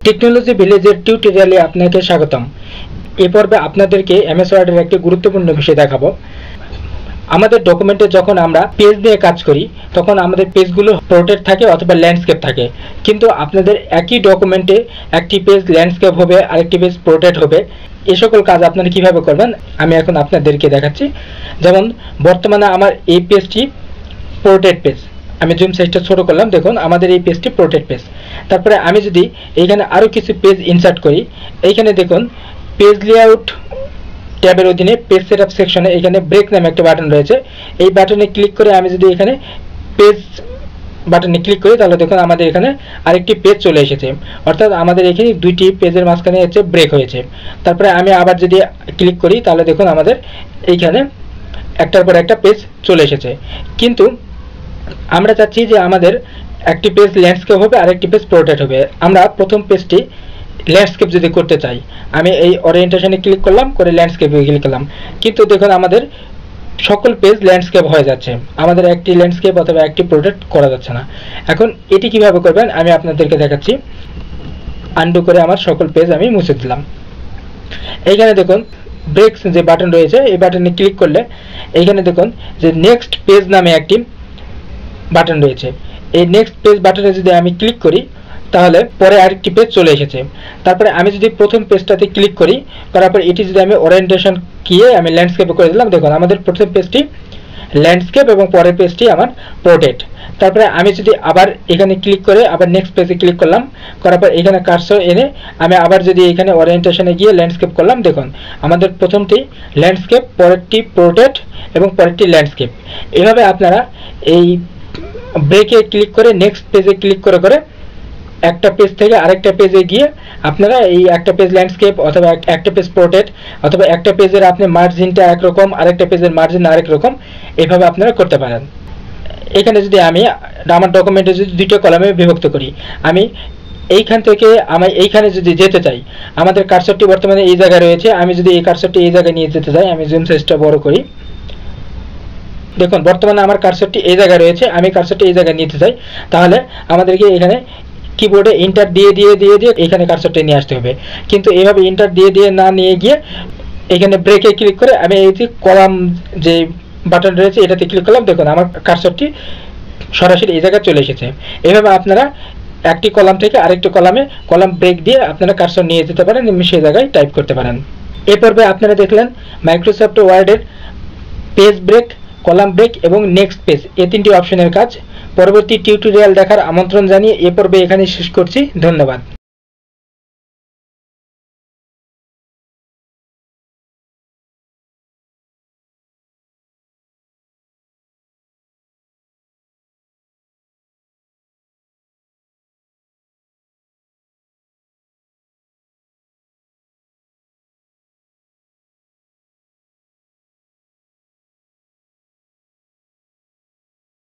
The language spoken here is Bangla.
টেকনোলজি ভিলেজের টিউটোরিয়ালে আপনাকে স্বাগতম। এ পর্বে আপনাদেরকে এমএস ওয়ার্ডের একটি গুরুত্বপূর্ণ বিষয় দেখাবো। আমাদের ডকুমেন্টে যখন আমরা পেজ নিয়ে কাজ করি, তখন আমাদের পেজগুলো পোর্ট্রেট থাকে অথবা ল্যান্ডস্কেপ থাকে। কিন্তু আপনাদের একই ডকুমেন্টে একটি পেজ ল্যান্ডস্কেপ হবে, আরেকটি পেজ পোর্ট্রেট হবে। এ সকল কাজ আপনারা কীভাবে করবেন, আমি এখন আপনাদেরকে দেখাচ্ছি। যেমন, বর্তমানে আমার এই পেজটি পোর্ট্রেট পেজ আমি জুম সাইজটা ছোট করলাম, দেখুন, আমাদের এই পেজটি পোর্ট্রেট পেজ তারপরে আমি যদি এইখানে আরও কিছু পেজ ইনসার্ট করি, এইখানে দেখুন পেজ লেআউট ট্যাবের অধীনে পেজ সেট আপ সেকশনে এখানে ব্রেক নামে একটা বাটন রয়েছে। এই বাটনে ক্লিক করে আমি যদি এখানে পেজ বাটনে ক্লিক করি তাহলে দেখুন আমাদের এখানে আরেকটি পেজ চলে এসেছে। অর্থাৎ আমাদের এখানে দুইটি পেজের মাঝখানে হচ্ছে ব্রেক হয়েছে। তারপরে আমি আবার যদি ক্লিক করি তাহলে দেখুন আমাদের এইখানে একটার পর একটা পেজ চলে এসেছে। কিন্তু আমরা চাচ্ছি যে আমাদের একটি পেজ ল্যান্ডস্কেপ হবে আর একটি পেজ পোর্ট্রেট হবে। আমরা প্রথম পেজটি ল্যান্ডস্কেপ যদি করতে চাই, আমি এই ওরিয়েন্টেশনে ক্লিক করলাম, করে ল্যান্ডস্কেপে ক্লিক করলাম। কিন্তু দেখুন আমাদের সকল পেজ ল্যান্ডস্কেপ হয়ে যাচ্ছে। আমাদের একটি ল্যান্ডস্কেপ অথবা একটি প্রোডাক্ট করা যাচ্ছে না। এখন এটি কীভাবে করবেন আমি আপনাদেরকে দেখাচ্ছি। আন্ডু করে আমার সকল পেজ আমি মুছে দিলাম। এইখানে দেখুন ব্রেক্স যে বাটন রয়েছে, এই বাটনে ক্লিক করলে এইখানে দেখুন যে নেক্সট পেজ নামে একটি বাটন রয়েছে। এই নেক্সট পেজ বাটনে যদি আমি ক্লিক করি তাহলে পরে আরেকটি পেজ চলে এসেছে। তারপরে আমি যদি প্রথম পেজটাতে ক্লিক করি, করার এটি যদি আমি ওরিয়েন্টেশন গিয়ে আমি ল্যান্ডস্কেপে করে দিলাম, দেখুন আমাদের প্রথম পেজটি ল্যান্ডস্কেপ এবং পরের পেজটি আমার পোর্ট্রেট তারপরে আমি যদি আবার এখানে ক্লিক করে আবার নেক্সট পেজে ক্লিক করলাম, করার পর এখানে কার্সর এনে আমি আবার যদি এখানে ওরিয়েন্টেশনে গিয়ে ল্যান্ডস্কেপ করলাম, দেখুন আমাদের প্রথমটি ল্যান্ডস্কেপ পরেরটি পোর্ট্রেট এবং পরেরটি ল্যান্ডস্কেপ এভাবে আপনারা এই ব্রেকে ক্লিক করে নেক্সট পেজে ক্লিক করে করে একটা পেজ থেকে আরেকটা পেজে গিয়ে আপনারা এই একটা পেজ ল্যান্ডস্কেপ অথবা একটা পেজ পোর্ট্রেট অথবা একটা পেজের আপনি মার্জিনটা একরকম, আরেকটা পেজের মার্জিন আরেক রকম, এভাবে আপনারা করতে পারেন। এখানে যদি আমি, আমার ডকুমেন্টে যদি দুইটা কলামে বিভক্ত করি, আমি এইখান থেকে আমি এইখানে যদি যেতে চাই, আমাদের কারসরটি বর্তমানে এই জায়গায় রয়েছে, আমি যদি এই কারসরটি এই জায়গায় নিয়ে যেতে চাই, আমি জুম সাইজটা বড় করি। দেখুন, বর্তমানে আমার কারসরটি এই জায়গায় রয়েছে, আমি কারসরটি এই জায়গায় নিতে চাই, তাহলে আমাদেরকে এখানে কিবোর্ডে ইন্টার দিয়ে দিয়ে দিয়ে দিয়ে এখানে কারসরটি নিয়ে আসতে হবে। কিন্তু এভাবে ইন্টার দিয়ে দিয়ে না নিয়ে গিয়ে এখানে ব্রেকে ক্লিক করে আমি এই যে কলাম যে বাটন রয়েছে, এটাতে ক্লিক করলাম, দেখুন আমার কারসরটি সরাসরি এই জায়গায় চলে এসেছে। এভাবে আপনারা একটি কলাম থেকে আরেকটি কলামে কলাম ব্রেক দিয়ে আপনারা কারসর নিয়ে যেতে পারেন এবং সেই জায়গায় টাইপ করতে পারেন। এ পর্বে আপনারা দেখলেন মাইক্রোসফট ওয়ার্ডের পেজ ব্রেক কলাম ব্রেক এবং নেক্সট পেজ এই তিনটি অপশনের কাজ পরবর্তী টিউটোরিয়াল দেখার আমন্ত্রণ জানিয়ে এ পর্বে এখানে শেষ করছি। ধন্যবাদ।